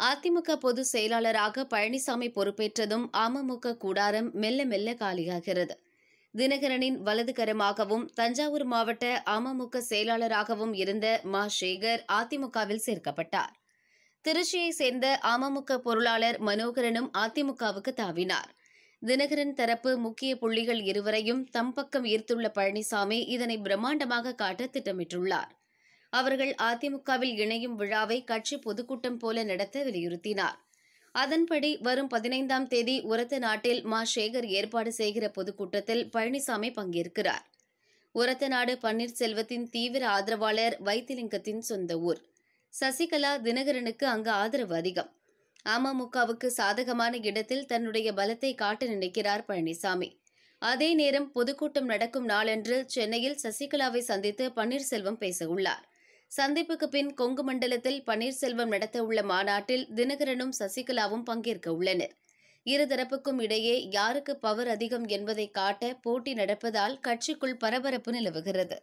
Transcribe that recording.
அதிமுக பொதுச் செயலாளராக பழனிசாமி பொறுப்பேற்றதும் அமமுக கூடாரம் மெல்ல மெல்ல காலியாகிறது. தினகரனின் வலதுகரமாகவும் தஞ்சாவூர் மாவட்ட அமமுக செயலாளராகவும் இருந்த மா. சேகர் அதிமுகவில் சேர்க்கப்பட்டார். திருச்சியைச் சேர்ந்த அமமுக பொருளாளர் மனோகரனும் அதிமுகவுக்கு தாவினார். தினகரன் தரப்பு முக்கிய புள்ளிகள் இருவரையும் தம் பக்கம் ஈர்த்துள்ள பழனிசாமி இதனை பிரம்மாண்டமாக காட்ட திட்டமிட்டுள்ளார். அவர்கள் அதிமுகவில் இணையும் விழாவை கட்சி பொதுக்கூட்டம் போல நடத்த வலியுறுத்தினார். அதன்படி வரும் பதினைந்தாம் தேதி உரத்த நாட்டில் மா. சேகர் ஏற்பாடு செய்கிற பொதுக்கூட்டத்தில் பழனிசாமி பங்கேற்கிறார். உரத்த நாடு பன்னீர்செல்வத்தின் தீவிர ஆதரவாளர் வைத்திலிங்கத்தின் சொந்த ஊர். சசிகலா தினகரனுக்கு அங்கு ஆதரவு அதிகம். அமமுகவுக்கு சாதகமான இடத்தில் தன்னுடைய பலத்தை காட்ட நினைக்கிறார் பழனிசாமி. அதே நேரம் பொதுக்கூட்டம் நடக்கும் நாளன்று சென்னையில் சசிகலாவை சந்தித்து பன்னீர்செல்வம் பேசவுள்ளார். சந்திப்புக்கு பின் கொங்கு மண்டலத்தில் பன்னீர்செல்வம் நடத்தவுள்ள மாநாட்டில் தினகரனும் சசிகலாவும் பங்கேற்க உள்ளனர். இருதரப்புக்கும் இடையே யாருக்கு பவர் அதிகம் என்பதை காட்ட போட்டி நடப்பதால் கட்சிக்குள் பரபரப்பு நிலவுகிறது.